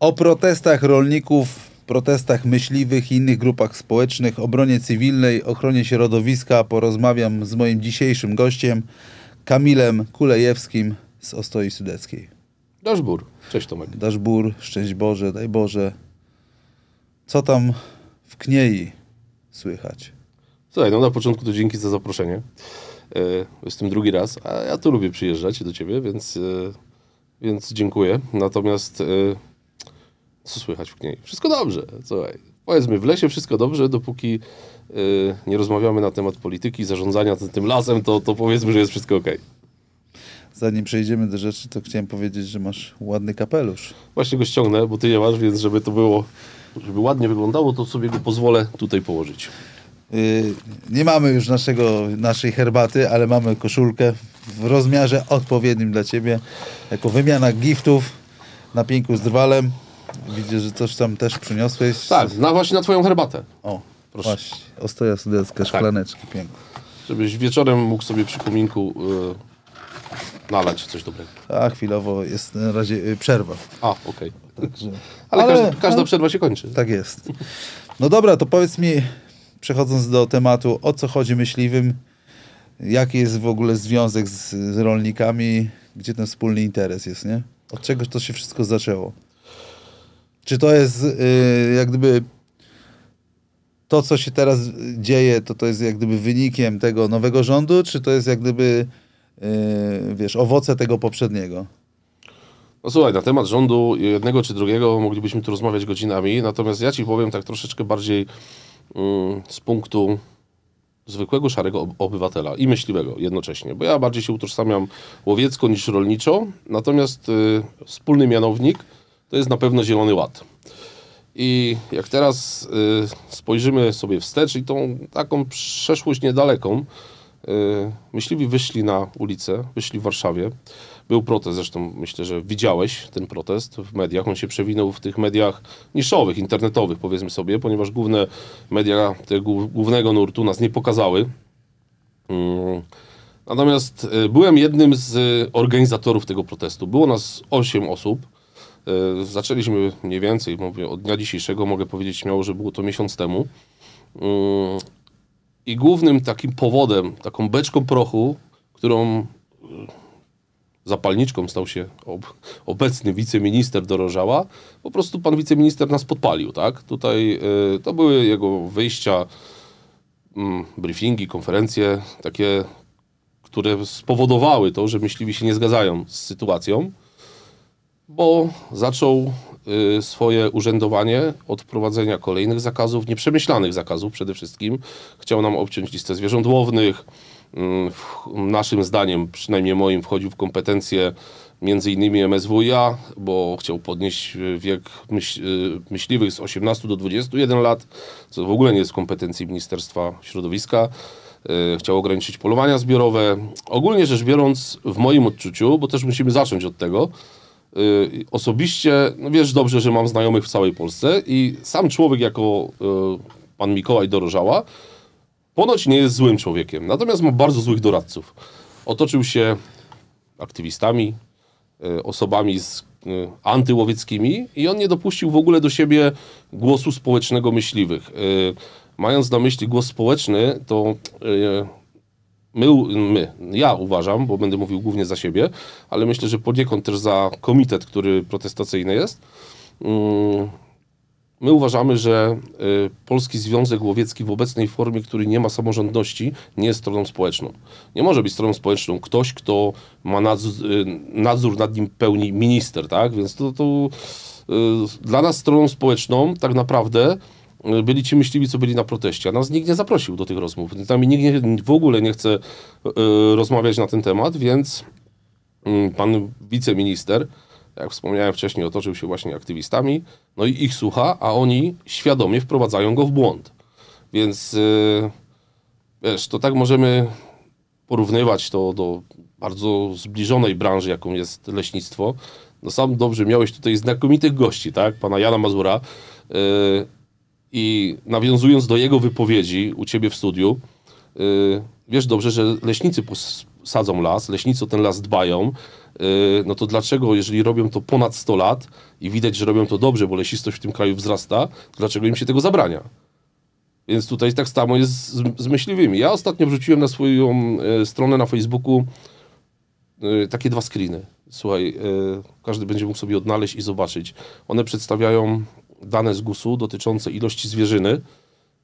O protestach rolników, protestach myśliwych i innych grupach społecznych, obronie cywilnej, ochronie środowiska porozmawiam z moim dzisiejszym gościem, Kamilem Kulejewskim z Ostoi Sudeckiej. Daszbur. Cześć Tomek. Daszbur, szczęść Boże, daj Boże. Co tam w Kniei słychać? Słuchaj, no na początku to dzięki za zaproszenie. E, jestem drugi raz, a ja tu lubię przyjeżdżać do ciebie, więc, e, więc dziękuję. Natomiast e, co słychać w niej? Wszystko dobrze. Słuchaj, powiedzmy, w lesie wszystko dobrze, dopóki nie rozmawiamy na temat polityki, zarządzania tym, lasem, to, to powiedzmy, że jest wszystko ok. Zanim przejdziemy do rzeczy, to chciałem powiedzieć, że masz ładny kapelusz. Właśnie go ściągnę, bo ty nie masz, więc żeby to było, żeby ładnie wyglądało, to sobie go pozwolę tutaj położyć. Yy, nie mamy już naszego, naszej herbaty, ale mamy koszulkę w rozmiarze odpowiednim dla ciebie, jako wymiana giftów na pięku z drwalem. Widzę, że coś tam też przyniosłeś. Tak, na właśnie na twoją herbatę. O, Proszę. właśnie. Ostoja sudecka, szklaneczki piękne. Żebyś wieczorem mógł sobie przy kominku y, nalać coś dobrego. A chwilowo jest na razie y, przerwa. A, okej. Także, Ale, Ale- każda, każda przerwa się kończy. tak jest. No dobra, to powiedz mi, przechodząc do tematu, o co chodzi myśliwym, jaki jest w ogóle związek z, z rolnikami, gdzie ten wspólny interes jest, nie? Od czego to się wszystko zaczęło? Czy to jest y, jak gdyby to, co się teraz dzieje, to to jest jak gdyby wynikiem tego nowego rządu, czy to jest jak gdyby, wiesz, owoce tego poprzedniego? No słuchaj, na temat rządu jednego czy drugiego moglibyśmy tu rozmawiać godzinami, natomiast ja ci powiem tak troszeczkę bardziej mm, z punktu zwykłego szarego ob- obywatela i myśliwego jednocześnie, bo ja bardziej się utożsamiam łowiecko niż rolniczo, natomiast y, wspólny mianownik to jest na pewno Zielony Ład. I jak teraz y, spojrzymy sobie wstecz i tą taką przeszłość niedaleką, myśliwi wyszli na ulicę, wyszli w Warszawie. Był protest, zresztą myślę, że widziałeś ten protest w mediach. On się przewinął w tych mediach niszowych, internetowych, powiedzmy sobie, ponieważ główne media tego głównego nurtu nas nie pokazały. Mm. Natomiast y, byłem jednym z y, organizatorów tego protestu. Było nas 8 osób. Y, Zaczęliśmy mniej więcej, mówię, od dnia dzisiejszego, mogę powiedzieć śmiało, że było to miesiąc temu. I głównym takim powodem, taką beczką prochu, którą y, zapalniczką stał się ob, obecny wiceminister Dorożała, po prostu pan wiceminister nas podpalił, tak? Tutaj y, to były jego wyjścia, mm, briefingi, konferencje, takie, które spowodowały to, że myśliwi się nie zgadzają z sytuacją, bo zaczął y, swoje urzędowanie od wprowadzenia kolejnych zakazów, nieprzemyślanych zakazów przede wszystkim. Chciał nam obciąć listę zwierząt łownych. Mm, Naszym zdaniem, przynajmniej moim, wchodził w kompetencje między innymi MSWiA, bo chciał podnieść y, wiek myśl, y, myśliwych z 18 do 21 lat, co w ogóle nie jest w kompetencji Ministerstwa Środowiska. Chciał ograniczyć polowania zbiorowe. Ogólnie rzecz biorąc, w moim odczuciu, bo też musimy zacząć od tego, y, osobiście, no wiesz dobrze, że mam znajomych w całej Polsce i sam człowiek jako y, pan Mikołaj Dorożała ponoć nie jest złym człowiekiem, natomiast ma bardzo złych doradców. Otoczył się aktywistami, y, osobami z, y, antywłowieckimi i on nie dopuścił w ogóle do siebie głosu społecznego myśliwych. Mając na myśli głos społeczny, to my, my, ja uważam, bo będę mówił głównie za siebie, ale myślę, że poniekąd też za komitet, który protestacyjny jest. Mm, My uważamy, że y, Polski Związek Łowiecki w obecnej formie, który nie ma samorządności, nie jest stroną społeczną. Nie może być stroną społeczną ktoś, kto ma nadzór, y, nadzór nad nim pełni minister, tak? Więc to, to y, dla nas stroną społeczną tak naprawdę byli ci myśliwi, co byli na proteście, a nas nikt nie zaprosił do tych rozmów. Z nami nikt nie, w ogóle nie chce y, rozmawiać na ten temat, więc Mm, pan wiceminister, jak wspomniałem wcześniej, otoczył się właśnie aktywistami, no i ich słucha, a oni świadomie wprowadzają go w błąd. Więc yy, wiesz, to tak możemy porównywać to do bardzo zbliżonej branży, jaką jest leśnictwo. No sam dobrze miałeś tutaj znakomitych gości, tak? Pana Jana Mazura. I nawiązując do jego wypowiedzi u ciebie w studiu, yy, wiesz dobrze, że leśnicy sadzą las, leśnicy o ten las dbają. Yy, no to dlaczego, jeżeli robią to ponad 100 lat i widać, że robią to dobrze, bo lesistość w tym kraju wzrasta, dlaczego im się tego zabrania? Więc tutaj tak samo jest z, z myśliwymi. Ja ostatnio wrzuciłem na swoją e, stronę na Facebooku e, takie dwa screeny. Słuchaj, e, każdy będzie mógł sobie odnaleźć i zobaczyć. One przedstawiają dane z GUS-u dotyczące ilości zwierzyny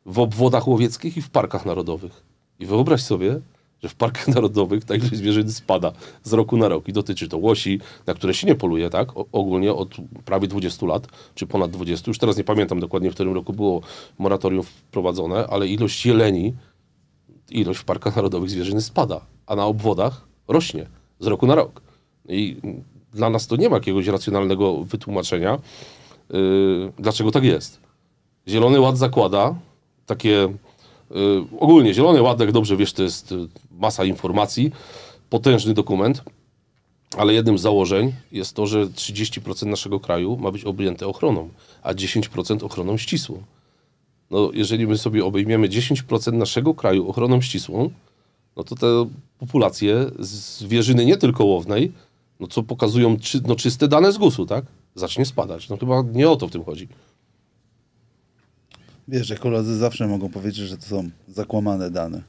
w obwodach łowieckich i w parkach narodowych. I wyobraź sobie, że w parkach narodowych ta ilość zwierzyny spada z roku na rok. I dotyczy to łosi, na które się nie poluje, tak? O, ogólnie od prawie 20 lat, czy ponad 20. Już teraz nie pamiętam dokładnie, w którym roku było moratorium wprowadzone, ale ilość jeleni, ilość w parkach narodowych zwierzyny spada, a na obwodach rośnie z roku na rok. I dla nas to nie ma jakiegoś racjonalnego wytłumaczenia, dlaczego tak jest. Zielony Ład zakłada takie Y, ogólnie Zielony Ład, jak dobrze wiesz, to jest y, masa informacji, potężny dokument, ale jednym z założeń jest to, że 30% naszego kraju ma być objęte ochroną, a 10% ochroną ścisłą. No, jeżeli my sobie obejmiemy 10% naszego kraju ochroną ścisłą, no to te populacje zwierzyny nie tylko łownej, no co pokazują czy, no, czyste dane z GUS-u, tak? Zacznie spadać. No chyba nie o to w tym chodzi. Wiesz, ekolodzy zawsze mogą powiedzieć, że to są zakłamane dane.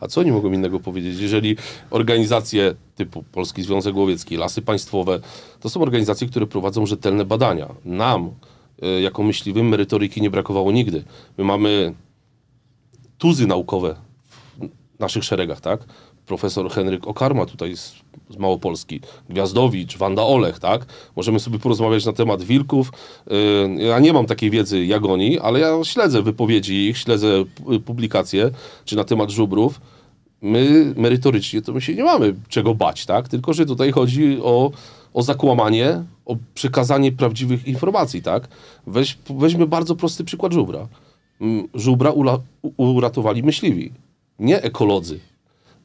A co oni mogą innego powiedzieć, jeżeli organizacje typu Polski Związek Łowiecki, Lasy Państwowe, to są organizacje, które prowadzą rzetelne badania. Nam, y, jako myśliwym, merytoryki nie brakowało nigdy. My mamy tuzy naukowe w naszych szeregach, tak? Profesor Henryk Okarma tutaj z, z Małopolski, Gwiazdowicz, Wanda Olech, tak? Możemy sobie porozmawiać na temat wilków. Y, Ja nie mam takiej wiedzy jak oni, ale ja śledzę wypowiedzi ich, śledzę publikacje, czy na temat żubrów. My merytorycznie to my się nie mamy czego bać, tak? Tylko, że tutaj chodzi o, o zakłamanie, o przekazanie prawdziwych informacji, tak? Weź, weźmy bardzo prosty przykład żubra. Mm, Żubra ula, uratowali myśliwi, nie ekolodzy.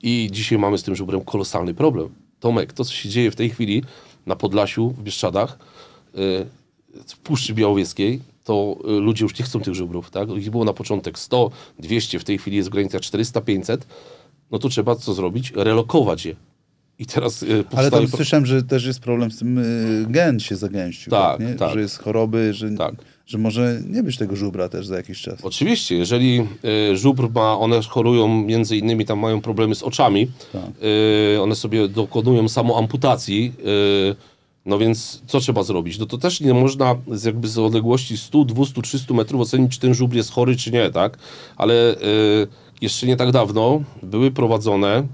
I dzisiaj mamy z tym żubrem kolosalny problem. Tomek, to co się dzieje w tej chwili na Podlasiu, w Bieszczadach, y, w Puszczy Białowieskiej, to y, ludzie już nie chcą tych żubrów, tak? Ich było na początek 100, 200, w tej chwili jest w granicach 400, 500. No to trzeba co zrobić? Relokować je. I teraz y, Ale tam pro- słyszałem, że też jest problem z tym, y, gen się zagęścił. Tak, nie? tak. Że jest choroby, że, Tak. że może nie być tego żubra też za jakiś czas. Oczywiście, jeżeli y, żubr ma, one chorują między innymi, tam mają problemy z oczami, Tak. y, one sobie dokonują samoamputacji, y, no więc co trzeba zrobić? No to też nie można z, jakby z odległości 100, 200, 300 metrów ocenić, czy ten żubr jest chory, czy nie, tak? Ale y, jeszcze nie tak dawno były prowadzone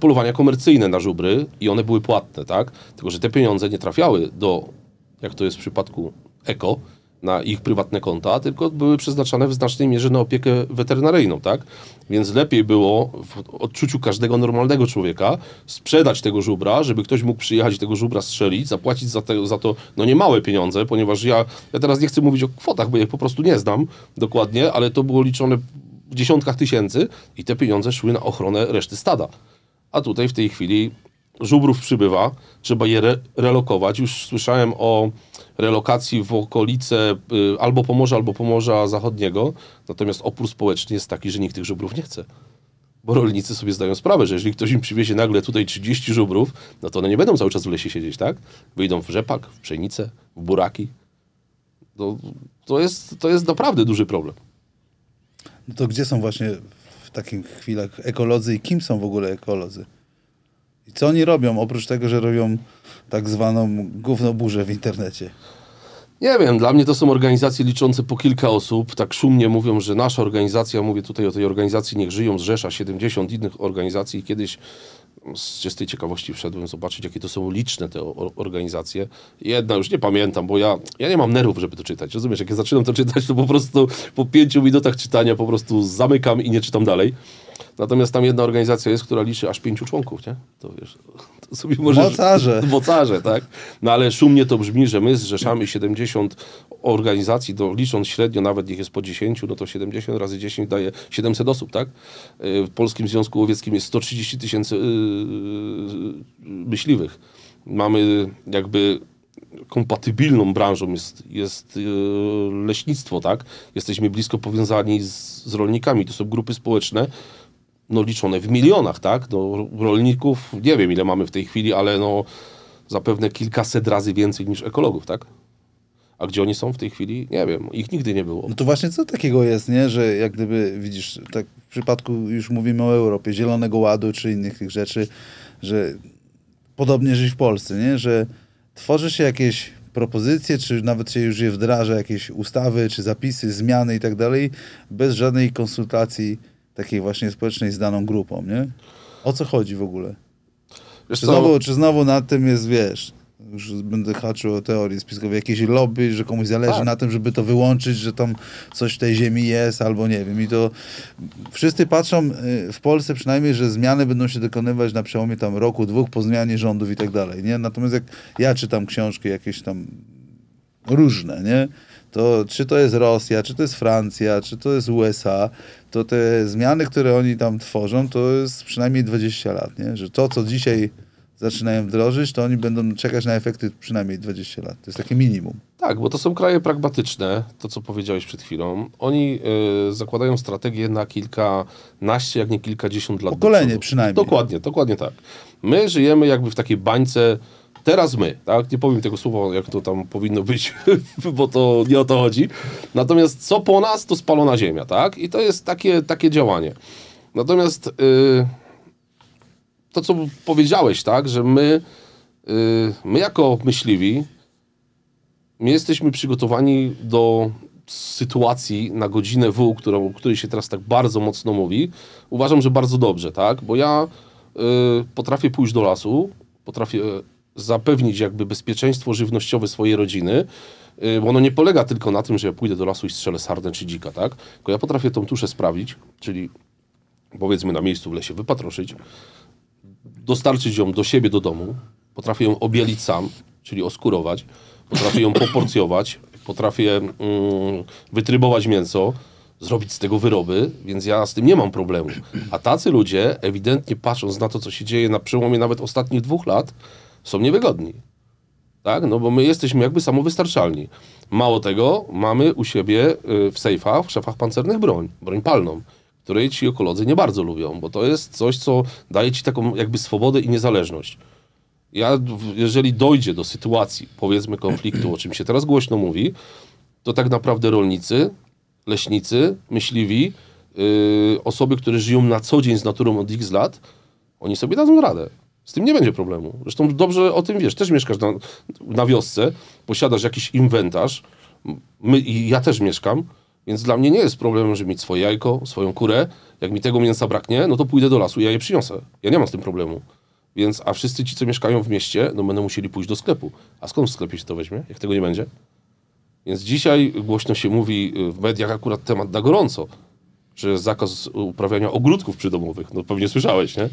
polowania komercyjne na żubry i one były płatne, tak? Tylko, że te pieniądze nie trafiały do, jak to jest w przypadku eko, na ich prywatne konta, tylko były przeznaczane w znacznej mierze na opiekę weterynaryjną, tak? Więc lepiej było w odczuciu każdego normalnego człowieka sprzedać tego żubra, żeby ktoś mógł przyjechać tego żubra strzelić, zapłacić za, te, za to no niemałe pieniądze, ponieważ ja, ja teraz nie chcę mówić o kwotach, bo ich po prostu nie znam dokładnie, ale to było liczone w dziesiątkach tysięcy i te pieniądze szły na ochronę reszty stada. A tutaj w tej chwili żubrów przybywa, trzeba je re relokować. Już słyszałem o relokacji w okolice y, albo Pomorza, albo Pomorza Zachodniego, natomiast opór społeczny jest taki, że nikt tych żubrów nie chce. Bo rolnicy sobie zdają sprawę, że jeżeli ktoś im przywiezie nagle tutaj 30 żubrów, no to one nie będą cały czas w lesie siedzieć, tak? Wyjdą w rzepak, w pszenicę, w buraki. To, to, jest, to jest naprawdę duży problem. No to gdzie są właśnie w takich chwilach ekolodzy i kim są w ogóle ekolodzy? I co oni robią, oprócz tego, że robią tak zwaną gównoburzę w internecie? Nie wiem, dla mnie to są organizacje liczące po kilka osób. Tak szumnie mówią, że nasza organizacja, mówię tutaj o tej organizacji Niech Żyją, zrzesza 70 innych organizacji. Kiedyś z czystej ciekawości wszedłem zobaczyć, jakie to są liczne te organizacje. Jedna już nie pamiętam, bo ja, ja nie mam nerwów, żeby to czytać. Rozumiesz, jak ja zaczynam to czytać, to po prostu po pięciu minutach czytania po prostu zamykam i nie czytam dalej. Natomiast tam jedna organizacja jest, która liczy aż pięciu członków, nie? To wiesz, to sobie możesz... Mocarze. Mocarze, tak? No ale szumnie to brzmi, że my zrzeszamy 70 organizacji, to licząc średnio, nawet niech jest po 10, no to 70 razy 10 daje 700 osób, tak? Y, W Polskim Związku Łowieckim jest 130 tysięcy yy, myśliwych. Mamy jakby kompatybilną branżą jest, jest leśnictwo, tak? Jesteśmy blisko powiązani z, z rolnikami. To są grupy społeczne, no liczone w milionach, tak? No, rolników, nie wiem ile mamy w tej chwili, ale no zapewne kilkaset razy więcej niż ekologów, tak? A gdzie oni są w tej chwili? Nie wiem. Ich nigdy nie było. No to właśnie co takiego jest, nie? Że jak gdyby, widzisz, tak w przypadku już mówimy o Europie, Zielonego Ładu czy innych tych rzeczy, że podobnie żyć w Polsce, nie? Że tworzy się jakieś propozycje, czy nawet się już je wdraża, jakieś ustawy, czy zapisy, zmiany i tak dalej, bez żadnej konsultacji takiej właśnie społecznej z daną grupą, nie? O co chodzi w ogóle? Wiesz Czy znowu, czy znowu na tym jest, wiesz, już będę haczył o teorii spiskowej, jakieś lobby, że komuś zależy Tak. na tym, żeby to wyłączyć, że tam coś w tej ziemi jest, albo nie wiem. I to wszyscy patrzą y, w Polsce przynajmniej, że zmiany będą się dokonywać na przełomie tam roku, dwóch po zmianie rządów i tak dalej, nie? Natomiast jak ja czytam książki jakieś tam różne, nie? To czy to jest Rosja, czy to jest Francja, czy to jest USA, to te zmiany, które oni tam tworzą, to jest przynajmniej 20 lat, nie? Że to, co dzisiaj zaczynają wdrożyć, to oni będą czekać na efekty przynajmniej 20 lat. To jest takie minimum. Tak, bo to są kraje pragmatyczne, to co powiedziałeś przed chwilą. Oni y, zakładają strategię na kilkanaście, jak nie kilkadziesiąt lat. Pokolenie przynajmniej. Dokładnie, dokładnie tak. My żyjemy jakby w takiej bańce, teraz my, tak? Nie powiem tego słowa, jak to tam powinno być, bo to nie o to chodzi. Natomiast co po nas, to spalona ziemia, tak? I to jest takie, takie działanie. Natomiast... Y, to, co powiedziałeś, tak, że my, y, my jako myśliwi, my jesteśmy przygotowani do sytuacji na godzinę W, którą, o której się teraz tak bardzo mocno mówi. Uważam, że bardzo dobrze, tak, bo ja y, potrafię pójść do lasu, potrafię zapewnić jakby bezpieczeństwo żywnościowe swojej rodziny, y, bo ono nie polega tylko na tym, że ja pójdę do lasu i strzelę sarnę czy dzika, tak, tylko ja potrafię tą tuszę sprawić, czyli powiedzmy na miejscu w lesie wypatroszyć, dostarczyć ją do siebie, do domu. Potrafię ją obielić sam, czyli oskurować. Potrafię ją poporcjować. Potrafię mm, wytrybować mięso, zrobić z tego wyroby, więc ja z tym nie mam problemu. A tacy ludzie, ewidentnie patrząc na to, co się dzieje na przełomie nawet ostatnich dwóch lat, są niewygodni. Tak? No bo my jesteśmy jakby samowystarczalni. Mało tego, mamy u siebie y, w sejfach, w szafach pancernych broń, broń palną, której ci ekolodzy nie bardzo lubią, bo to jest coś, co daje ci taką jakby swobodę i niezależność. Ja, jeżeli dojdzie do sytuacji, powiedzmy konfliktu, o czym się teraz głośno mówi, to tak naprawdę rolnicy, leśnicy, myśliwi, yy, osoby, które żyją na co dzień z naturą od x lat, oni sobie dadzą radę. Z tym nie będzie problemu. Zresztą dobrze o tym wiesz. Też mieszkasz na, na wiosce, posiadasz jakiś inwentarz. My, I ja też mieszkam, więc dla mnie nie jest problemem, żeby mieć swoje jajko, swoją kurę. Jak mi tego mięsa braknie, no to pójdę do lasu i ja je przyniosę. Ja nie mam z tym problemu. Więc, a wszyscy ci, co mieszkają w mieście, no będą musieli pójść do sklepu. A skąd w sklepie się to weźmie, jak tego nie będzie? Więc dzisiaj głośno się mówi y, w mediach akurat temat na gorąco, że zakaz uprawiania ogródków przydomowych. No pewnie słyszałeś, nie?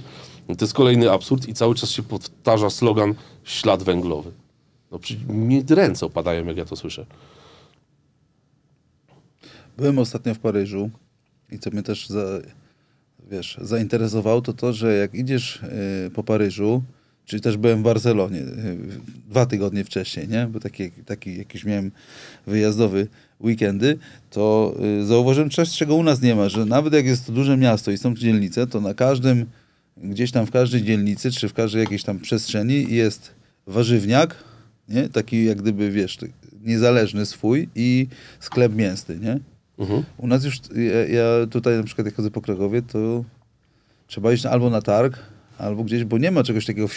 No to jest kolejny absurd i cały czas się powtarza slogan ślad węglowy. No mi ręce opadają, jak ja to słyszę. Byłem ostatnio w Paryżu i co mnie też za, wiesz, zainteresowało, to to, że jak idziesz y, po Paryżu, czyli też byłem w Barcelonie y, dwa tygodnie wcześniej, nie? Bo taki, taki jakiś miałem wyjazdowy weekendy, to y, zauważyłem coś, czego u nas nie ma, że nawet jak jest to duże miasto i są dzielnice, to na każdym, gdzieś tam w każdej dzielnicy, czy w każdej jakiejś tam przestrzeni jest warzywniak, nie? Taki jak gdyby, wiesz, niezależny swój i sklep mięsny, nie? Mhm. U nas już, ja, ja tutaj na przykład jak chodzę po Krakowie, to trzeba iść albo na targ, albo gdzieś, bo nie ma czegoś takiego,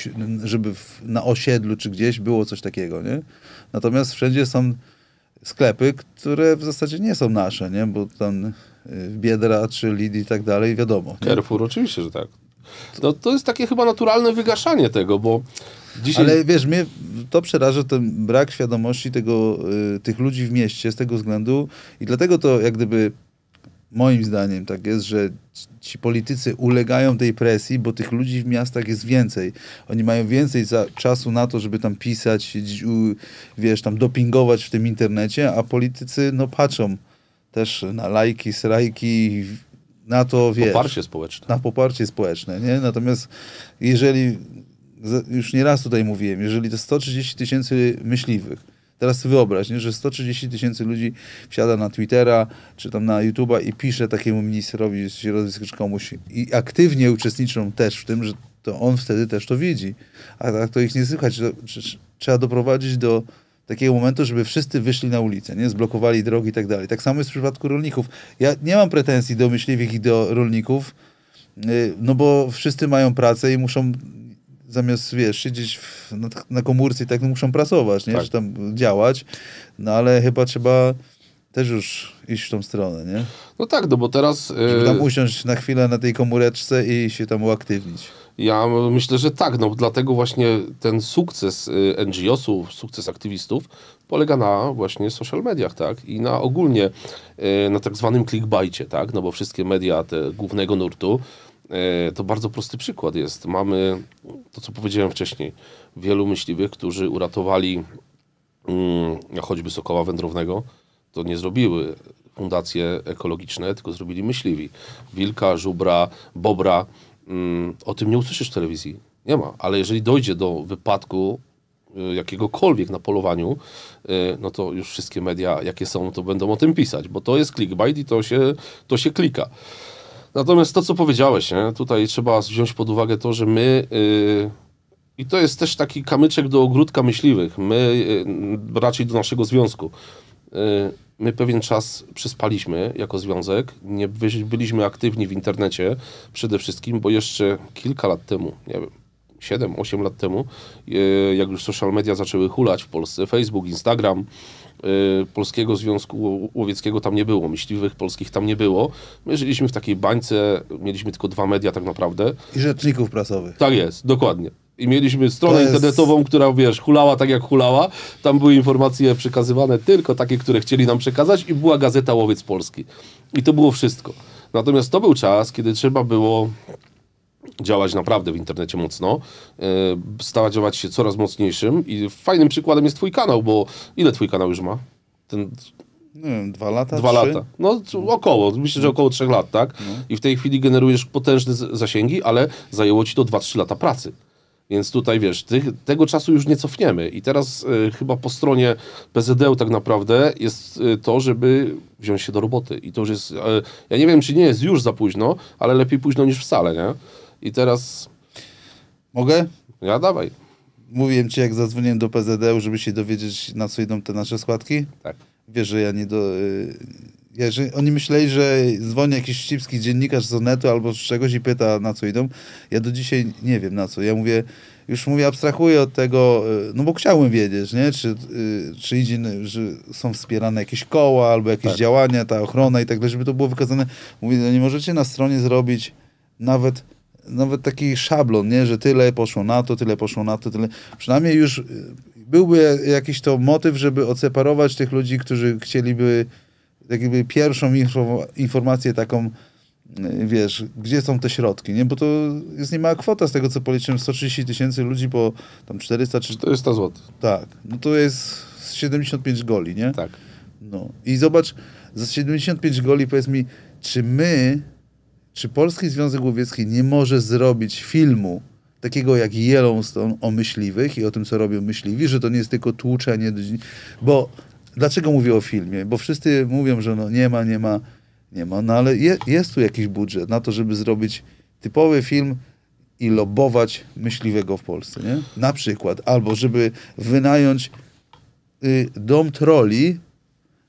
żeby w, na osiedlu czy gdzieś było coś takiego, nie? Natomiast wszędzie są sklepy, które w zasadzie nie są nasze, nie? Bo tam y, Biedra czy Lidl i tak dalej, wiadomo. nie? Carrefour, oczywiście, że tak. No, to jest takie chyba naturalne wygaszanie tego, bo dzisiaj... Ale wiesz, mnie to przeraża ten brak świadomości tego, y, tych ludzi w mieście z tego względu i dlatego to jak gdyby moim zdaniem tak jest, że ci politycy ulegają tej presji, bo tych ludzi w miastach jest więcej. Oni mają więcej za, czasu na to, żeby tam pisać, wiesz, tam dopingować w tym internecie, a politycy no patrzą też na lajki, srajki, na to, wiesz Poparcie społeczne. na poparcie społeczne, nie? Natomiast jeżeli, już nieraz tutaj mówiłem, jeżeli to 130 tysięcy myśliwych, teraz sobie wyobraź, nie? że 130 tysięcy ludzi wsiada na Twittera, czy tam na YouTube'a i pisze takiemu ministrowi środowiska czy komuś i aktywnie uczestniczą też w tym, że to on wtedy też to widzi. A tak to ich nie słychać. Trzeba doprowadzić do takiego momentu, żeby wszyscy wyszli na ulicę, nie? Zblokowali drogi i tak dalej. Tak samo jest w przypadku rolników. Ja nie mam pretensji do myśliwych i do rolników, y, no bo wszyscy mają pracę i muszą zamiast, wiesz, siedzieć w, na, na komórce i tak, no muszą pracować, nie? Tak. Czy tam działać, no ale chyba trzeba też już iść w tą stronę, nie? No tak, no bo teraz... Żeby e, tam usiąść na chwilę na tej komóreczce i się tam uaktywnić. Ja myślę, że tak, no dlatego właśnie ten sukces y, NGO-sów, sukces aktywistów polega na właśnie social mediach, tak? I na ogólnie y, na tak zwanym clickbaicie, tak? No bo wszystkie media te głównego nurtu y, to bardzo prosty przykład jest. Mamy to, co powiedziałem wcześniej, wielu myśliwych, którzy uratowali mm, choćby sokoła wędrownego, to nie zrobiły fundacje ekologiczne, tylko zrobili myśliwi. Wilka, żubra, bobra. Mm, o tym nie usłyszysz w telewizji. Nie ma. Ale jeżeli dojdzie do wypadku y, jakiegokolwiek na polowaniu, y, no to już wszystkie media, jakie są, to będą o tym pisać, bo to jest clickbait i to się, to się klika. Natomiast to, co powiedziałeś, nie? tutaj trzeba wziąć pod uwagę to, że my... y, i to jest też taki kamyczek do ogródka myśliwych. My, y, raczej do naszego związku. Y, My pewien czas przespaliśmy jako związek. Nie byliśmy aktywni w internecie przede wszystkim, bo jeszcze kilka lat temu, nie wiem, 7-8 lat temu, y, jak już social media zaczęły hulać w Polsce, Facebook, Instagram, Polskiego Związku Łowieckiego tam nie było, myśliwych polskich tam nie było. My żyliśmy w takiej bańce, mieliśmy tylko dwa media tak naprawdę. I rzeczników prasowych. Tak jest, dokładnie. I mieliśmy stronę jest- internetową, która, wiesz, hulała tak jak hulała. Tam były informacje przekazywane tylko takie, które chcieli nam przekazać i była gazeta Łowiec Polski. I to było wszystko. Natomiast to był czas, kiedy trzeba było działać naprawdę w internecie mocno, yy, stawać się coraz mocniejszym i fajnym przykładem jest twój kanał, bo ile twój kanał już ma? Ten Nie wiem, dwa lata, Dwa trzy? lata. No około, myślę, że około trzech lat, tak? I w tej chwili generujesz potężne zasięgi, ale zajęło ci to 2-3 lata pracy. Więc tutaj wiesz, tych, tego czasu już nie cofniemy. I teraz y, chyba po stronie PZD tak naprawdę jest y, to, żeby wziąć się do roboty. I to już jest. Y, ja nie wiem, czy nie jest już za późno, ale lepiej późno niż wcale, nie? I teraz. Mogę? Ja dawaj. Mówiłem ci, jak zadzwoniłem do PZD, żeby się dowiedzieć, na co idą te nasze składki. Tak. Wiesz, że ja nie do... y, Ja, że oni myśleli, że dzwoni jakiś wścibski dziennikarz z Onetu albo z czegoś i pyta, na co idą. Ja do dzisiaj nie wiem, na co. Ja mówię, już mówię, abstrahuję od tego, y, no bo chciałbym wiedzieć, nie? Czy, y, czy idzie, że są wspierane jakieś koła albo jakieś Tak. działania, ta ochrona i tak dalej, żeby to było wykazane. Mówię, no nie możecie na stronie zrobić nawet nawet taki szablon, nie? że tyle poszło na to, tyle poszło na to, tyle. Przynajmniej już y, byłby jakiś to motyw, żeby odseparować tych ludzi, którzy chcieliby tak jakby pierwszą info, informację taką, y, wiesz, gdzie są te środki, nie? Bo to jest niemała kwota z tego, co policzyłem, 130 tysięcy ludzi po tam 400 czy... 400 zł. Tak, no to jest 75 goli, nie? Tak. No i zobacz, za 75 goli powiedz mi, czy my, czy Polski Związek Łowiecki nie może zrobić filmu takiego jak Yellowstone o myśliwych i o tym, co robią myśliwi, że to nie jest tylko tłuczenie, bo dlaczego mówię o filmie? Bo wszyscy mówią, że no nie ma, nie ma, nie ma, no ale je, jest tu jakiś budżet na to, żeby zrobić typowy film i lobować myśliwego w Polsce, nie? Na przykład, albo żeby wynająć y, dom troli,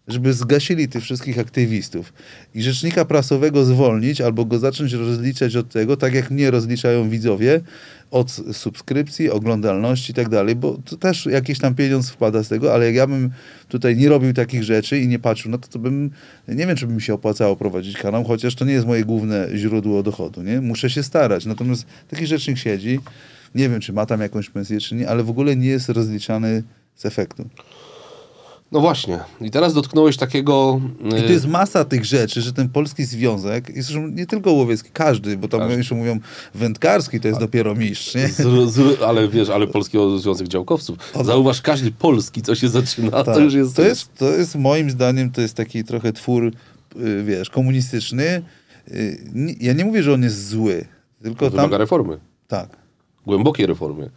żeby zgasili tych wszystkich aktywistów i rzecznika prasowego zwolnić albo go zacząć rozliczać od tego, tak jak mnie rozliczają widzowie, od subskrypcji, oglądalności i tak dalej, bo to też jakiś tam pieniądz wpada z tego, ale jak ja bym tutaj nie robił takich rzeczy i nie patrzył, no to, to bym, nie wiem, czy by mi się opłacało prowadzić kanał, chociaż to nie jest moje główne źródło dochodu, nie? Muszę się starać, natomiast taki rzecznik siedzi, nie wiem, czy ma tam jakąś pensję, czy nie, ale w ogóle nie jest rozliczany z efektu. No właśnie. I teraz dotknąłeś takiego... I y, to jest masa tych rzeczy, że ten polski związek, jest zresztą nie tylko łowiecki, każdy, bo tam Każdy. jeszcze mówią wędkarski to jest dopiero mistrz, nie? Z, z, ale wiesz, ale Polski Związek Działkowców. Zauważ, każdy polski, co się zaczyna, to Tak. już jest... to jest, to jest moim zdaniem, to jest taki trochę twór, y, wiesz, komunistyczny. Y, Ja nie mówię, że on jest zły, tylko tam... Wymaga reformy. Tak. głębokiej reformy.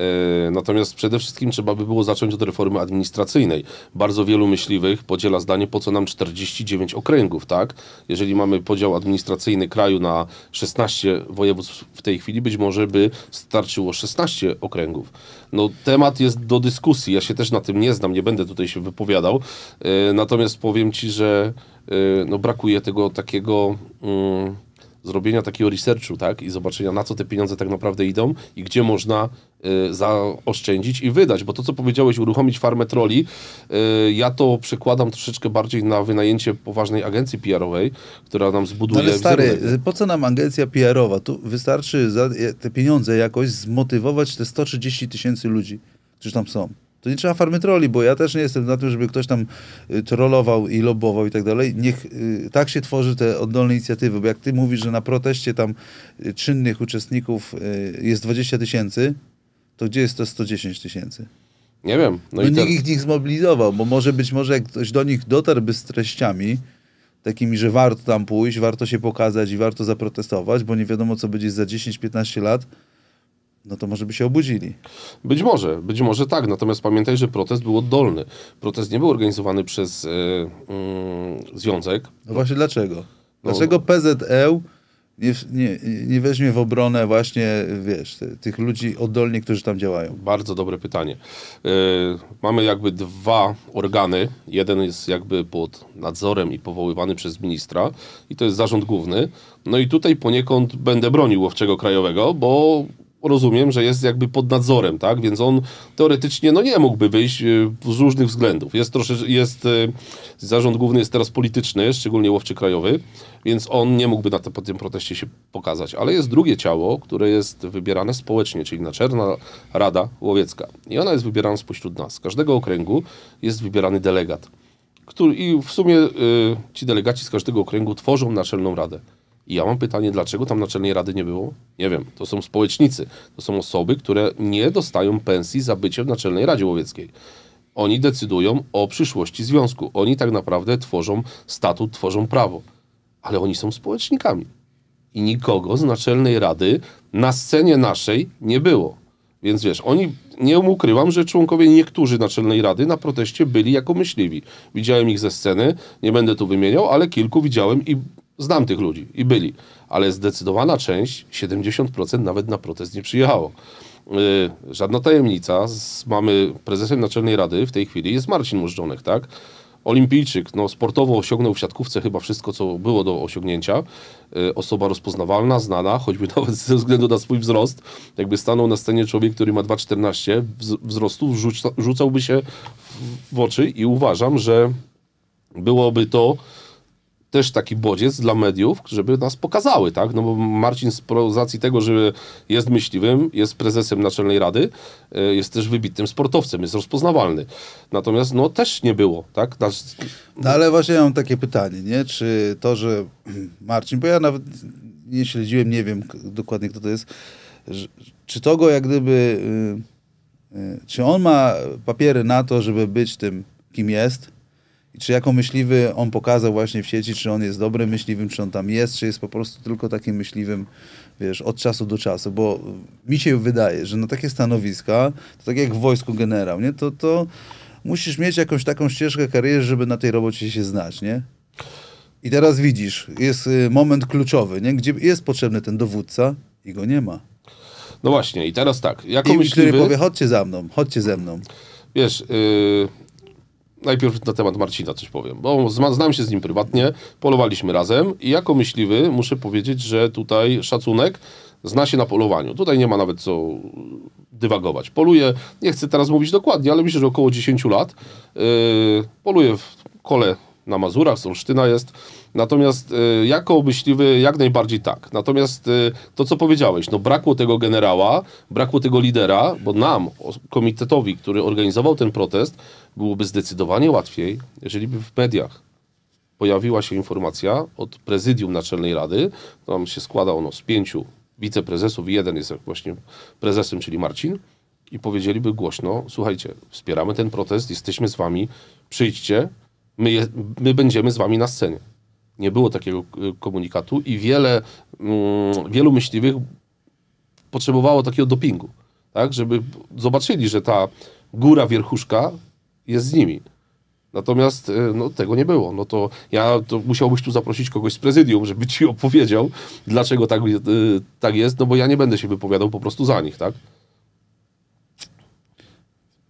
E, Natomiast przede wszystkim trzeba by było zacząć od reformy administracyjnej. Bardzo wielu myśliwych podziela zdanie, po co nam 49 okręgów, tak? Jeżeli mamy podział administracyjny kraju na 16 województw w tej chwili, być może by starczyło 16 okręgów. No, temat jest do dyskusji. Ja się też na tym nie znam, nie będę tutaj się wypowiadał. E, Natomiast powiem Ci, że e, no, brakuje tego takiego... mm, zrobienia takiego researchu, tak? I zobaczenia, na co te pieniądze tak naprawdę idą i gdzie można y, zaoszczędzić i wydać. Bo to, co powiedziałeś, uruchomić farmę troli, y, ja to przekładam troszeczkę bardziej na wynajęcie poważnej agencji PR-owej, która nam No zbuduje ale stary, wizerunek. po co nam agencja PR-owa? Tu wystarczy za te pieniądze jakoś zmotywować te 130 tysięcy ludzi, którzy tam są. To nie trzeba farmy troli, bo ja też nie jestem na tym, żeby ktoś tam y, trollował i lobował i tak dalej. Niech y, tak się tworzy te oddolne inicjatywy, bo jak ty mówisz, że na proteście tam y, czynnych uczestników y, jest 20 tysięcy, to gdzie jest to 110 tysięcy? Nie wiem. No, No, i nikt ich nie zmobilizował, bo może być może jak ktoś do nich dotarłby z treściami, takimi, że warto tam pójść, warto się pokazać i warto zaprotestować, bo nie wiadomo, co będzie za 10-15 lat, no to może by się obudzili. Być może, być może tak. Natomiast pamiętaj, że protest był oddolny. Protest nie był organizowany przez y, mm, związek. No właśnie dlaczego? No- Dlaczego PZL nie, w- nie, nie weźmie w obronę właśnie, wiesz, tych ludzi oddolnie, którzy tam działają? Bardzo dobre pytanie. Yy, mamy jakby dwa organy. Jeden jest jakby pod nadzorem i powoływany przez ministra i to jest zarząd główny. No i tutaj poniekąd będę bronił łowczego krajowego, bo rozumiem, że jest jakby pod nadzorem, tak? Więc on teoretycznie no nie mógłby wyjść yy, z różnych względów. Jest troszeczkę, jest, yy, zarząd główny jest teraz polityczny, szczególnie łowczy krajowy, więc on nie mógłby na te, po tym proteście się pokazać. Ale jest drugie ciało, które jest wybierane społecznie, czyli Naczelna Rada Łowiecka. I ona jest wybierana spośród nas. Z każdego okręgu jest wybierany delegat. Który, I w sumie y, ci delegaci z każdego okręgu tworzą Naczelną Radę. I ja mam pytanie, dlaczego tam Naczelnej Rady nie było? Nie wiem. To są społecznicy. To są osoby, które nie dostają pensji za bycie w Naczelnej Radzie Łowieckiej. Oni decydują o przyszłości związku. Oni tak naprawdę tworzą statut, tworzą prawo. Ale oni są społecznikami. I nikogo z Naczelnej Rady na scenie naszej nie było. Więc wiesz, oni, nie ukrywam, że członkowie niektórzy Naczelnej Rady na proteście byli jako myśliwi. Widziałem ich ze sceny, nie będę tu wymieniał, ale kilku widziałem i znam tych ludzi i byli. Ale zdecydowana część, 70% nawet na protest nie przyjechało. Yy, żadna tajemnica, z, mamy prezesem Naczelnej Rady w tej chwili jest Marcin Możdżonek, tak? Olimpijczyk, no sportowo osiągnął w siatkówce chyba wszystko, co było do osiągnięcia. Y, Osoba rozpoznawalna, znana, choćby nawet ze względu na swój wzrost. Jakby stanął na scenie człowiek, który ma 2,14 wz- wzrostu, rzuca, rzucałby się w oczy i uważam, że byłoby to też taki bodziec dla mediów, żeby nas pokazały, tak? No bo Marcin z racji tego, że jest myśliwym, jest prezesem Naczelnej Rady, y, jest też wybitnym sportowcem, jest rozpoznawalny. Natomiast no też nie było, tak? No ale właśnie ja mam takie pytanie, nie? Czy to, że Marcin, bo ja nawet nie śledziłem, nie wiem dokładnie kto to jest, czy to go jak gdyby, y, y, czy on ma papiery na to, żeby być tym, kim jest? I czy jako myśliwy on pokazał właśnie w sieci, czy on jest dobrym myśliwym, czy on tam jest, czy jest po prostu tylko takim myśliwym, wiesz, od czasu do czasu, bo mi się wydaje, że na takie stanowiska, to tak jak w wojsku generał, nie? To, to musisz mieć jakąś taką ścieżkę kariery, żeby na tej robocie się znać, nie? I teraz widzisz, jest y, moment kluczowy, nie? Gdzie jest potrzebny ten dowódca i go nie ma. no właśnie, i teraz tak, jako I, i który myśliwy, powie, chodźcie za mną, chodźcie ze mną. wiesz, yy, najpierw na temat Marcina coś powiem, bo znam się z nim prywatnie, polowaliśmy razem i jako myśliwy muszę powiedzieć, że tutaj szacunek zna się na polowaniu. Tutaj nie ma nawet co dywagować. Poluje, nie chcę teraz mówić dokładnie, ale myślę, że około 10 lat. Yy, poluje w kole na Mazurach, z Olsztyna jest. Natomiast y, jako myśliwy jak najbardziej tak. Natomiast y, to, co powiedziałeś, no brakło tego generała, brakło tego lidera, bo nam, komitetowi, który organizował ten protest, byłoby zdecydowanie łatwiej, jeżeli by w mediach pojawiła się informacja od prezydium Naczelnej Rady, tam się składa ono z pięciu wiceprezesów i jeden jest właśnie prezesem, czyli Marcin, i powiedzieliby głośno, słuchajcie, wspieramy ten protest, jesteśmy z wami, przyjdźcie, my, je, my będziemy z wami na scenie. Nie było takiego y, komunikatu i wiele, mm, wielu myśliwych potrzebowało takiego dopingu, tak, żeby zobaczyli, że ta góra wierchuszka jest z nimi. Natomiast y, no, tego nie było. No to ja to musiałbyś tu zaprosić kogoś z prezydium, żeby ci opowiedział, dlaczego tak, y, tak jest, no bo ja nie będę się wypowiadał po prostu za nich, tak?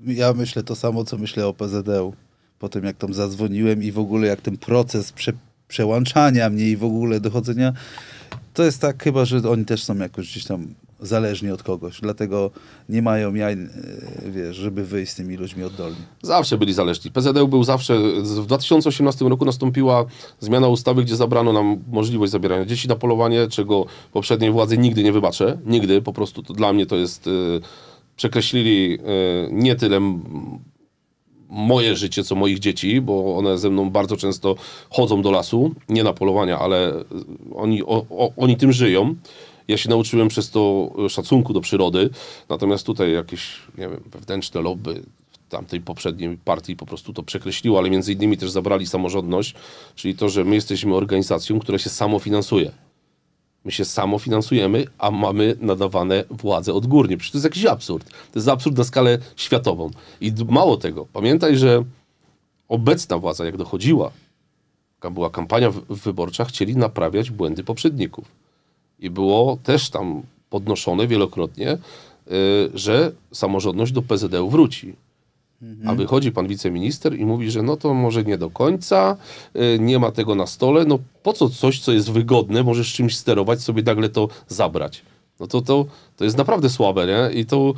Ja myślę to samo, co myślę o PZD-u. Po tym, jak tam zadzwoniłem i w ogóle jak ten proces prze, przełączania mnie i w ogóle dochodzenia, to jest tak chyba, że oni też są jakoś gdzieś tam zależni od kogoś. Dlatego nie mają jaj, e, wiesz, żeby wyjść z tymi ludźmi oddolnie. Zawsze byli zależni. PZD był zawsze. W 2018 roku nastąpiła zmiana ustawy, gdzie zabrano nam możliwość zabierania dzieci na polowanie, czego poprzedniej władzy nigdy nie wybaczę. Nigdy. Po prostu dla mnie to jest. y, przekreślili y, nie tyle moje życie, co moich dzieci, bo one ze mną bardzo często chodzą do lasu, nie na polowania, ale oni, o, o, oni tym żyją. Ja się nauczyłem przez to y, szacunku do przyrody, natomiast tutaj jakieś, nie wiem, wewnętrzne lobby tamtej poprzedniej partii po prostu to przekreśliło, ale między innymi też zabrali samorządność, czyli to, że my jesteśmy organizacją, która się samofinansuje. My się samofinansujemy, a mamy nadawane władze odgórnie. Przecież to jest jakiś absurd. To jest absurd na skalę światową. I mało tego, pamiętaj, że obecna władza, jak dochodziła, była kampania wy- wyborcza, chcieli naprawiać błędy poprzedników. I było też tam podnoszone wielokrotnie, y, że samorządność do PZD wróci. A wychodzi pan wiceminister i mówi, że no to może nie do końca, y, nie ma tego na stole. No po co coś, co jest wygodne, możesz czymś sterować, sobie nagle to zabrać? No to, to, to jest naprawdę słabe, nie? I to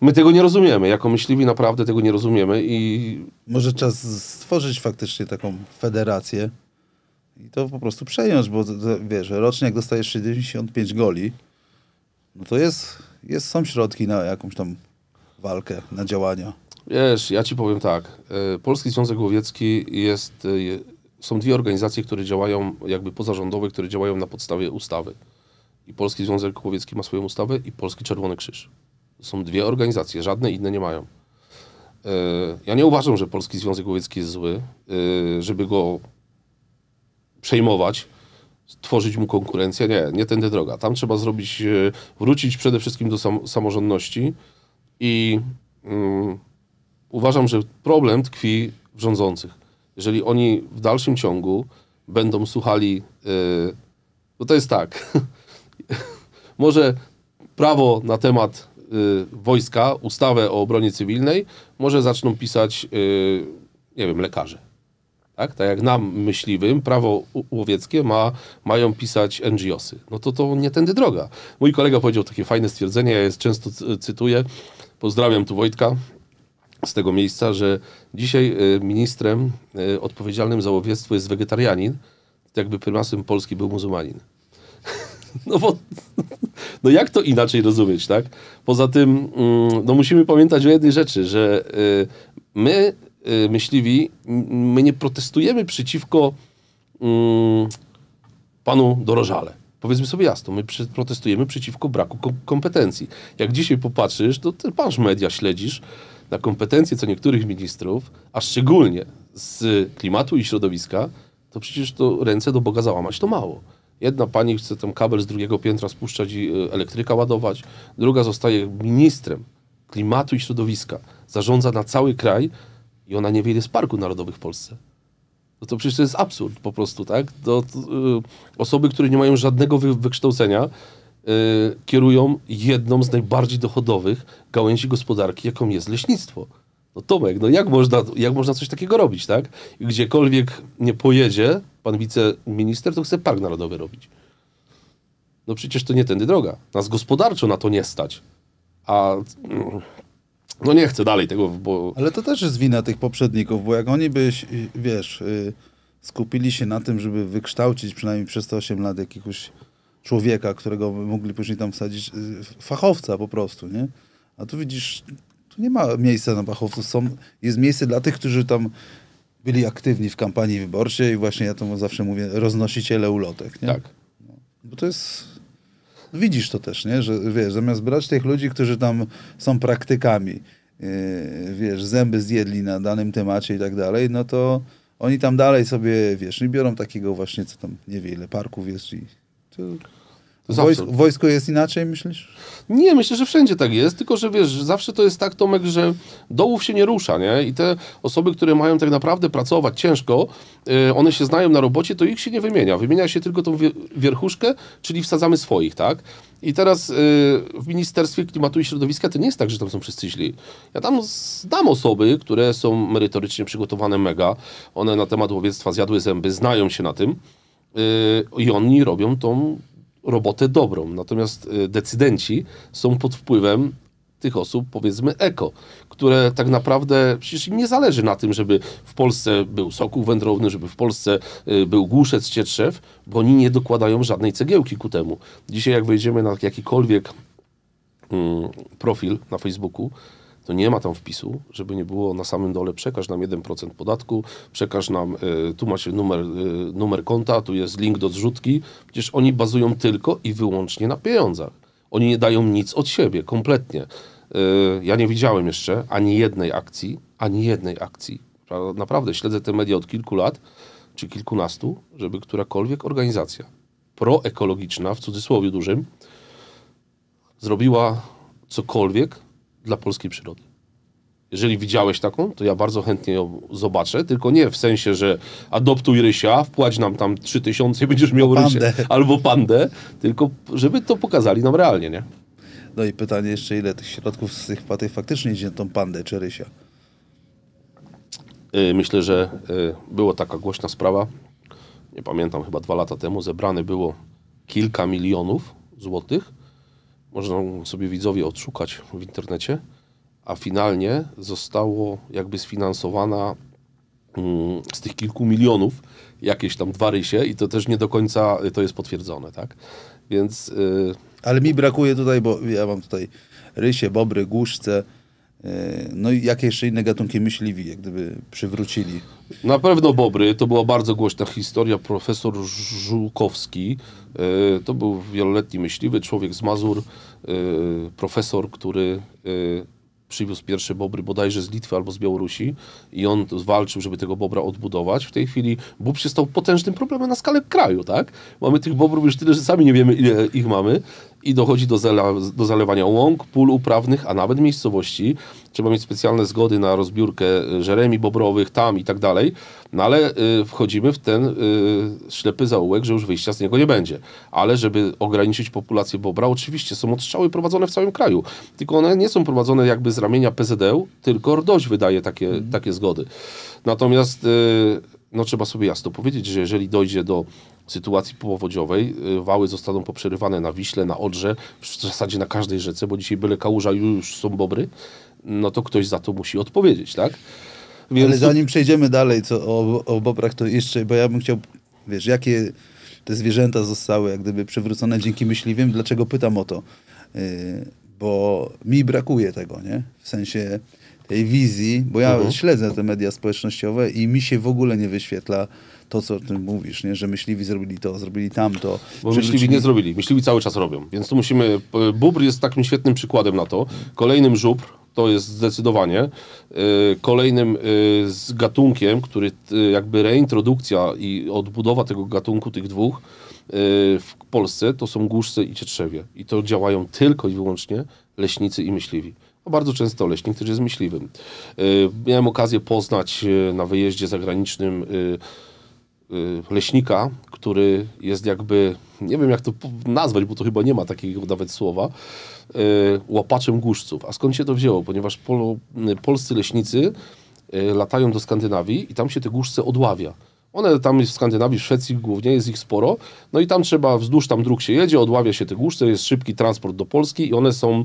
my tego nie rozumiemy. Jako myśliwi naprawdę tego nie rozumiemy i Może czas stworzyć faktycznie taką federację i to po prostu przejąć, bo wiesz, rocznie jak dostajesz 75 goli, no to jest, jest, są środki na jakąś tam walkę, na działania. Wiesz, ja ci powiem tak. e, Polski Związek Łowiecki jest. e, Są dwie organizacje, które działają, jakby pozarządowe, które działają na podstawie ustawy. I Polski Związek Łowiecki ma swoją ustawę i Polski Czerwony Krzyż. To są dwie organizacje, żadne inne nie mają. E, Ja nie uważam, że Polski Związek Łowiecki jest zły, żeby go przejmować, tworzyć mu konkurencję. Nie, nie tędy droga. Tam trzeba zrobić, e, wrócić przede wszystkim do sam, samorządności i mm, uważam, że problem tkwi w rządzących. Jeżeli oni w dalszym ciągu będą słuchali, yy, bo to jest tak, może prawo na temat y, wojska, ustawę o obronie cywilnej, może zaczną pisać, y, nie wiem, lekarze. Tak? tak jak nam, myśliwym, prawo łowieckie ma, mają pisać NGOsy. No to to nie tędy droga. Mój kolega powiedział takie fajne stwierdzenie, ja je często cy- cytuję. Pozdrawiam tu Wojtka z tego miejsca, że dzisiaj y, ministrem y, odpowiedzialnym za łowiectwo jest wegetarianin, jakby prymasem Polski był muzułmanin. No bo no jak to inaczej rozumieć, tak? Poza tym, mm, no musimy pamiętać o jednej rzeczy, że y, my, myśliwi, m- my nie protestujemy przeciwko mm, panu Dorożale. Powiedzmy sobie jasno, my protestujemy przeciwko braku kom- kompetencji. Jak dzisiaj popatrzysz, to ty masz media, śledzisz na kompetencje co niektórych ministrów, a szczególnie z klimatu i środowiska, to przecież to ręce do Boga załamać to mało. Jedna pani chce tam kabel z drugiego piętra spuszczać i y, elektryka ładować, druga zostaje ministrem klimatu i środowiska, zarządza na cały kraj i ona nie ile jest parków narodowych w Polsce. No to przecież to jest absurd po prostu, tak? To, to, y, osoby, które nie mają żadnego wy, wykształcenia, y, kierują jedną z najbardziej dochodowych gałęzi gospodarki, jaką jest leśnictwo. No Tomek, no jak można, jak można coś takiego robić, tak? I gdziekolwiek nie pojedzie pan wiceminister, to chce park narodowy robić. No przecież to nie tędy droga. Nas gospodarczo na to nie stać. A mm, no nie chcę dalej tego, bo Ale to też jest wina tych poprzedników, bo jak oni by, wiesz, y, skupili się na tym, żeby wykształcić przynajmniej przez te 8 lat jakiegoś człowieka, którego by mogli później tam wsadzić, y, fachowca po prostu, nie? A tu widzisz, tu nie ma miejsca na fachowców, są, jest miejsce dla tych, którzy tam byli aktywni w kampanii wyborczej i właśnie ja to zawsze mówię, roznosiciele ulotek, nie? Tak. Bo to jest. Widzisz to też, nie? Że wiesz, zamiast brać tych ludzi, którzy tam są praktykami, yy, wiesz, zęby zjedli na danym temacie i tak dalej, no to oni tam dalej sobie, wiesz, i biorą takiego właśnie, co tam, nie wiem ile parków jest i... To... To W jest inaczej, myślisz? Nie, myślę, że wszędzie tak jest, tylko że wiesz, zawsze to jest tak, Tomek, że dołów się nie rusza, nie? I te osoby, które mają tak naprawdę pracować ciężko, y, one się znają na robocie, to ich się nie wymienia. Wymienia się tylko tą wie- wierchuszkę, czyli wsadzamy swoich, tak? I teraz y, w Ministerstwie Klimatu i Środowiska to nie jest tak, że tam są wszyscy źli. Ja tam znam osoby, które są merytorycznie przygotowane mega, one na temat łowiectwa zjadły zęby, znają się na tym y, i oni robią tą robotę dobrą. Natomiast y, decydenci są pod wpływem tych osób, powiedzmy, eko, które tak naprawdę przecież im nie zależy na tym, żeby w Polsce był sokół wędrowny, żeby w Polsce y, był głuszec cietrzew, bo oni nie dokładają żadnej cegiełki ku temu. Dzisiaj jak wejdziemy na jakikolwiek mm, profil na Facebooku, to nie ma tam wpisu, żeby nie było na samym dole przekaż nam 1% podatku, przekaż nam, y, tu macie numer, y, numer konta, tu jest link do zrzutki. Przecież oni bazują tylko i wyłącznie na pieniądzach. Oni nie dają nic od siebie, kompletnie. Y, ja nie widziałem jeszcze ani jednej akcji, ani jednej akcji. Pra- Naprawdę śledzę te media od kilku lat, czy kilkunastu, żeby którakolwiek organizacja proekologiczna, w cudzysłowie dużym, zrobiła cokolwiek dla polskiej przyrody. Jeżeli widziałeś taką, to ja bardzo chętnie ją zobaczę, tylko nie w sensie, że adoptuj rysia, wpłać nam tam 3000 i będziesz miał pandę. albo pandę, tylko żeby to pokazali nam realnie, nie? No i pytanie jeszcze, ile tych środków z tych paty faktycznie idzie na tą pandę czy rysia? Y, Myślę, że y, była taka głośna sprawa, nie pamiętam, chyba dwa lata temu, zebrane było kilka milionów złotych. Można sobie widzowie odszukać w internecie, a finalnie zostało jakby sfinansowana mm, z tych kilku milionów jakieś tam dwa rysie i to też nie do końca y, to jest potwierdzone, tak? Więc y, Ale mi brakuje tutaj, bo ja mam tutaj rysie, bobry, głuszce, yy, no i jakie jeszcze inne gatunki myśliwi, jak gdyby przywrócili. Na pewno Bobry, to była bardzo głośna historia. Profesor Żółkowski, e, to był wieloletni myśliwy, człowiek z Mazur, e, profesor, który e, przywiózł pierwsze bobry bodajże z Litwy albo z Białorusi i on walczył, żeby tego bobra odbudować. W tej chwili bób się stał potężnym problemem na skalę kraju, tak? Mamy tych bobrów już tyle, że sami nie wiemy, ile ich mamy i dochodzi do, do zalewania łąk, pól uprawnych, a nawet miejscowości. Trzeba mieć specjalne zgody na rozbiórkę y, żeremi bobrowych tam i tak dalej. No ale y, wchodzimy w ten y, ślepy zaułek, że już wyjścia z niego nie będzie. Ale żeby ograniczyć populację bobra, oczywiście są odstrzały prowadzone w całym kraju. Tylko one nie są prowadzone jakby z ramienia PZD, tylko RDOŚ wydaje takie, takie zgody. Natomiast y, no, trzeba sobie jasno powiedzieć, że jeżeli dojdzie do sytuacji powodziowej, y, wały zostaną poprzerywane na Wiśle, na Odrze, w zasadzie na każdej rzece, bo dzisiaj byle kałuża już są bobry, no to ktoś za to musi odpowiedzieć, tak? Więc Ale zanim przejdziemy dalej co, o, o bobrach, to jeszcze, bo ja bym chciał, wiesz, jakie te zwierzęta zostały jak gdyby przywrócone dzięki myśliwym, dlaczego pytam o to? Yy, bo mi brakuje tego, nie? W sensie tej wizji, bo ja Mhm. śledzę te media społecznościowe i mi się w ogóle nie wyświetla to, co ty mówisz, nie? Że myśliwi zrobili to, zrobili tamto. Bo myśliwi przywrócili- nie zrobili. Myśliwi cały czas robią. Więc tu musimy. Bóbr jest takim świetnym przykładem na to. Kolejnym żubr to jest zdecydowanie. y, Kolejnym y, gatunkiem, który y, jakby reintrodukcja i odbudowa tego gatunku, tych dwóch w Polsce to są głuszce i cietrzewie. I to działają tylko i wyłącznie leśnicy i myśliwi. A bardzo często leśnik też jest myśliwym. Miałem okazję poznać na wyjeździe zagranicznym leśnika, który jest jakby, nie wiem jak to nazwać, bo to chyba nie ma takiego nawet słowa, łapaczem głuszców. A skąd się to wzięło? Ponieważ polo, y, polscy leśnicy y, latają do Skandynawii i tam się te głuszce odławia. One tam jest w Skandynawii, w Szwecji głównie jest ich sporo. No i tam trzeba, wzdłuż tam dróg się jedzie, odławia się te głuszce, jest szybki transport do Polski i one są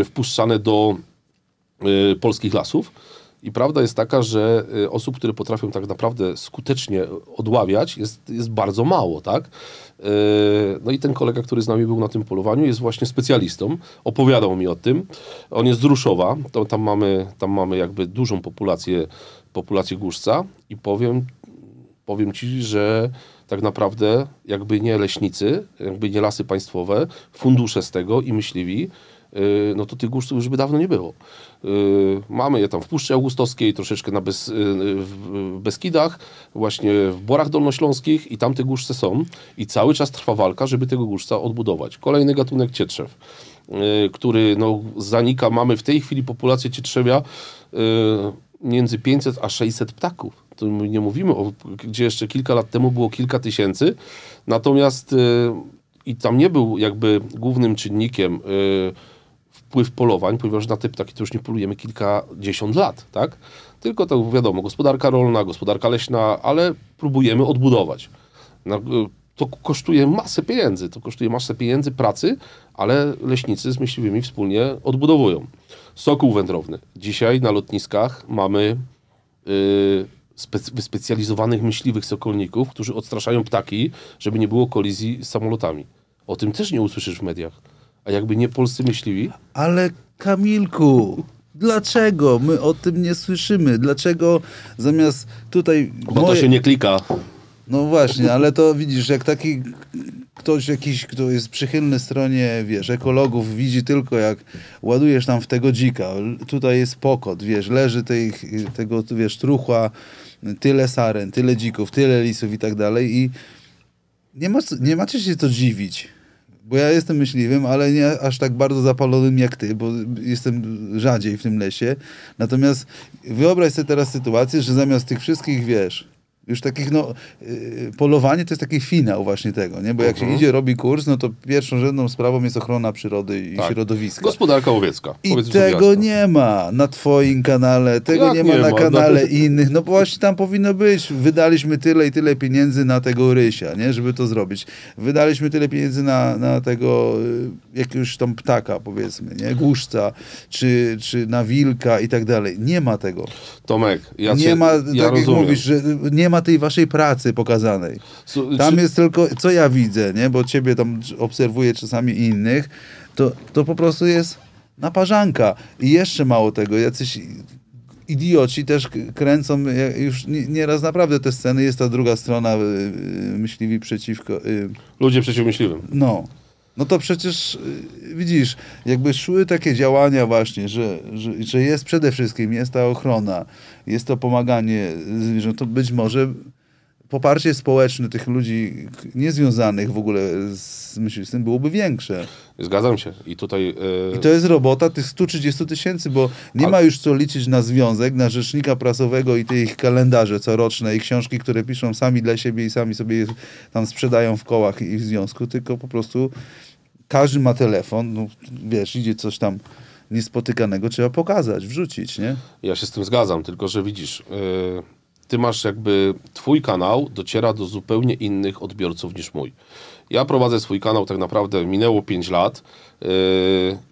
y, wpuszczane do y, polskich lasów. I prawda jest taka, że y, osób, które potrafią tak naprawdę skutecznie odławiać, jest, jest bardzo mało, tak? Y, No i ten kolega, który z nami był na tym polowaniu, jest właśnie specjalistą. Opowiadał mi o tym. On jest z Ruszowa. To, tam, mamy, tam mamy jakby dużą populację, populację głuszca i powiem, powiem ci, że tak naprawdę jakby nie leśnicy, jakby nie lasy państwowe, fundusze z tego i myśliwi, no to tych głuszców już by dawno nie było. Yy, Mamy je tam w Puszczy Augustowskiej, troszeczkę na bez, yy, w Beskidach, właśnie w Borach Dolnośląskich i tam te głuszce są i cały czas trwa walka, żeby tego głuszca odbudować. Kolejny gatunek cietrzew, który no, zanika. Mamy w tej chwili populację cietrzewia między 500 a 600 ptaków. My nie mówimy o, gdzie jeszcze kilka lat temu było kilka tysięcy, natomiast y, i tam nie był jakby głównym czynnikiem y, wpływ polowań, ponieważ na te ptaki to już nie polujemy kilkadziesiąt lat, tak? Tylko to wiadomo, gospodarka rolna, gospodarka leśna, ale próbujemy odbudować. Y, to kosztuje masę pieniędzy, to kosztuje masę pieniędzy, pracy, ale leśnicy z myśliwymi wspólnie odbudowują. Sokół wędrowny. Dzisiaj na lotniskach mamy y, spe- wyspecjalizowanych myśliwych sokolników, którzy odstraszają ptaki, żeby nie było kolizji z samolotami. O tym też nie usłyszysz w mediach. A jakby nie polscy myśliwi, Ale Kamilku, dlaczego my o tym nie słyszymy? Dlaczego zamiast tutaj... bo to moje- się nie klika. No właśnie, ale to widzisz, jak taki ktoś jakiś, kto jest przychylny stronie, wiesz, ekologów, widzi tylko jak ładujesz tam w tego dzika, tutaj jest pokot, wiesz, leży tej, tego, wiesz, truchła, tyle saren, tyle dzików, tyle lisów i tak dalej i nie, ma, nie macie się co dziwić. Bo ja jestem myśliwym, ale nie aż tak bardzo zapalonym jak ty, bo jestem rzadziej w tym lesie. Natomiast wyobraź sobie teraz sytuację, że zamiast tych wszystkich, wiesz, już takich, no, yy, polowanie to jest taki finał właśnie tego, nie? Bo jak Mhm. się idzie, robi kurs, no to pierwszą rzędną sprawą jest ochrona przyrody i Tak. środowiska. Gospodarka łowiecka. I tego nie ma na twoim kanale, tego nie ma nie na ma? kanale No. innych. No bo właśnie tam powinno być. Wydaliśmy tyle i tyle pieniędzy na tego rysia, nie? Żeby to zrobić. Wydaliśmy tyle pieniędzy na, na tego y, jakiegoś tam ptaka, powiedzmy, nie? Głuszca, czy, czy na wilka i tak dalej. Nie ma tego. Tomek, ja nie cię, ma, ja tak jak rozumiem. mówisz, że nie ma tej waszej pracy pokazanej. Tam jest tylko, co ja widzę, nie? bo ciebie tam obserwuję czasami innych, to, to po prostu jest naparzanka. I jeszcze mało tego, jacyś idioci też kręcą już nie- nieraz naprawdę te sceny, jest ta druga strona y, y, myśliwi przeciwko... Y, Ludzie przeciw myśliwym. no. No to przecież y, widzisz, jakby szły takie działania właśnie, że, że, że jest przede wszystkim, jest ta ochrona, jest to pomaganie zwierzętom, to być może poparcie społeczne tych ludzi niezwiązanych w ogóle z myślistwem byłoby większe. Zgadzam się. I tutaj... e, I to jest robota tych 130 tysięcy, bo nie Ale- ma już co liczyć na związek, na rzecznika prasowego i te ich kalendarze coroczne i książki, które piszą sami dla siebie i sami sobie tam sprzedają w kołach i w związku, tylko po prostu każdy ma telefon, no, wiesz, idzie coś tam niespotykanego, trzeba pokazać, wrzucić, nie? Ja się z tym zgadzam, tylko że widzisz, yy, ty masz jakby, twój kanał dociera do zupełnie innych odbiorców niż mój. Ja prowadzę swój kanał tak naprawdę, minęło 5 lat yy,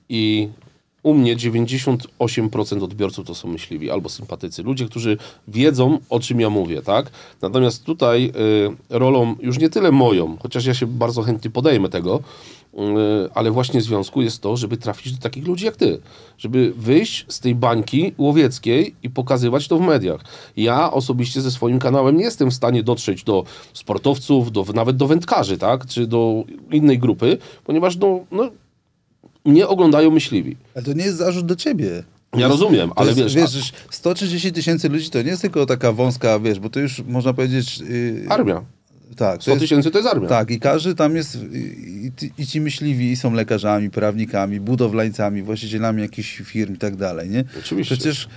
i u mnie 98% odbiorców to są myśliwi albo sympatycy. Ludzie, którzy wiedzą, o czym ja mówię, tak? Natomiast tutaj y, rolą, już nie tyle moją, chociaż ja się bardzo chętnie podejmę tego, y, ale właśnie związku jest to, żeby trafić do takich ludzi jak ty. Żeby wyjść z tej bańki łowieckiej i pokazywać to w mediach. Ja osobiście ze swoim kanałem nie jestem w stanie dotrzeć do sportowców, do, nawet do wędkarzy, tak? Czy do innej grupy, ponieważ no, no, mnie oglądają myśliwi. Ale to nie jest zarzut do ciebie. Ja rozumiem, ale jest, wiesz, wiesz, 130 tysięcy ludzi to nie jest tylko taka wąska, wiesz, bo to już można powiedzieć... Yy, armia. tak, to 100 jest, tysięcy to jest armia. Tak, i każdy tam jest, i, i, i ci myśliwi są lekarzami, prawnikami, budowlańcami, właścicielami jakichś firm i tak dalej, nie? Oczywiście. Przecież,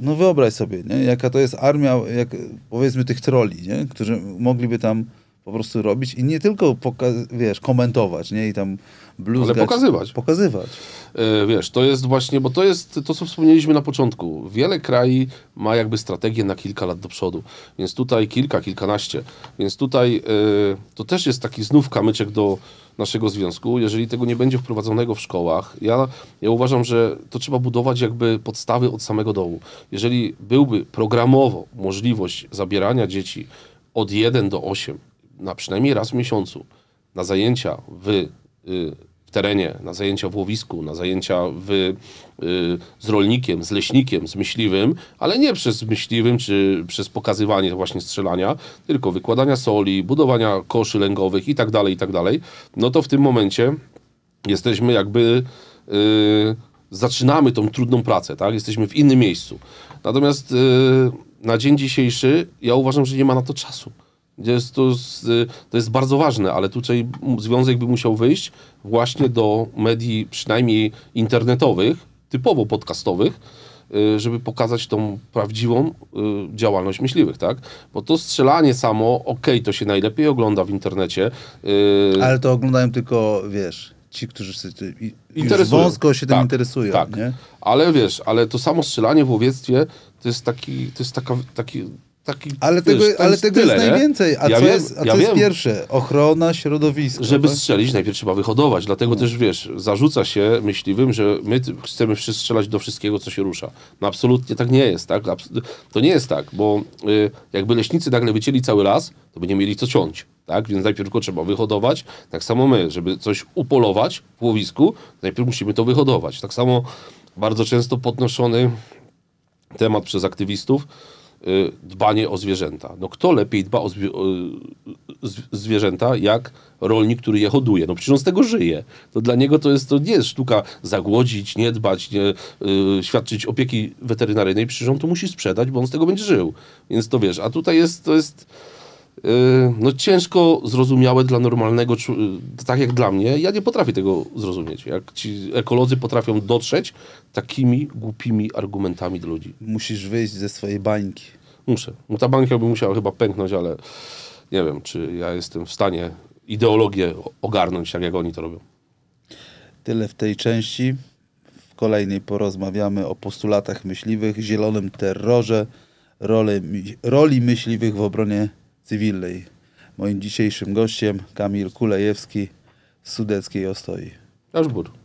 no wyobraź sobie, nie? Jaka to jest armia, jak, powiedzmy tych troli, nie? Którzy mogliby tam po prostu robić i nie tylko, wiesz, komentować, nie? I tam bluzgać. Ale pokazywać. Pokazywać. E, Wiesz, to jest właśnie, bo to jest to, co wspomnieliśmy na początku. Wiele krajów ma jakby strategię na kilka lat do przodu, więc tutaj kilka, kilkanaście. Więc tutaj e, to też jest taki znów kamyczek do naszego związku. Jeżeli tego nie będzie wprowadzonego w szkołach, ja, ja uważam, że to trzeba budować jakby podstawy od samego dołu. Jeżeli byłby programowo możliwość zabierania dzieci od 1 do 8 na przynajmniej raz w miesiącu na zajęcia w y, w terenie, na zajęcia w łowisku, na zajęcia w, y, z rolnikiem, z leśnikiem, z myśliwym, ale nie przez myśliwym czy przez pokazywanie właśnie strzelania, tylko wykładania soli, budowania koszy lęgowych i tak dalej, i tak dalej, no to w tym momencie jesteśmy jakby y, zaczynamy tą trudną pracę, tak? Jesteśmy w innym miejscu. Natomiast na dzień dzisiejszy ja uważam, że nie ma na to czasu. Jest to, to jest bardzo ważne, ale tutaj związek by musiał wyjść właśnie do medii przynajmniej internetowych, typowo podcastowych, y, żeby pokazać tą prawdziwą y, działalność myśliwych, tak? Bo to strzelanie samo, okej, to się najlepiej ogląda w internecie. y, Ale to oglądają tylko, wiesz, ci, którzy się tym Interesują. wąsko się tym Tak, interesują, tak. nie? Ale wiesz, ale to samo strzelanie w łowiectwie to jest taki, to jest taka, taki, taki Ale wiesz, tego, ale tego tyle, jest najwięcej. A Ja co, wiem, jest, a ja co jest wiem. pierwsze? Ochrona środowiska. Żeby tak? strzelić, najpierw trzeba wyhodować. Dlatego No. też wiesz, zarzuca się myśliwym, że my chcemy strzelać do wszystkiego, co się rusza. No absolutnie tak nie jest, tak? To nie jest tak, bo y, jakby leśnicy nagle wycięli cały las, to by nie mieli co ciąć. Tak? Więc najpierw go trzeba wyhodować. Tak samo my, żeby coś upolować w łowisku, najpierw musimy to wyhodować. Tak samo bardzo często podnoszony temat przez aktywistów dbanie o zwierzęta. No kto lepiej dba o zwie, o, zwierzęta, jak rolnik, który je hoduje? No przecież on z tego żyje. To dla niego to jest, to nie jest sztuka zagłodzić, nie dbać, nie y, świadczyć opieki weterynaryjnej, przecież on to musi sprzedać, bo on z tego będzie żył. Więc to wiesz, a tutaj jest, to jest y, no ciężko zrozumiałe dla normalnego, y, tak jak dla mnie. Ja nie potrafię tego zrozumieć. Jak ci ekolodzy potrafią dotrzeć takimi głupimi argumentami do ludzi. Musisz wyjść ze swojej bańki. Muszę. No ta bańka by musiała chyba pęknąć, ale nie wiem, czy ja jestem w stanie ideologię ogarnąć, tak jak oni to robią. Tyle w tej części. W kolejnej porozmawiamy o postulatach myśliwych, zielonym terrorze, roli, roli myśliwych w obronie cywilnej. Moim dzisiejszym gościem Kamil Kulejewski z Sudeckiej Ostoi. Aż bur.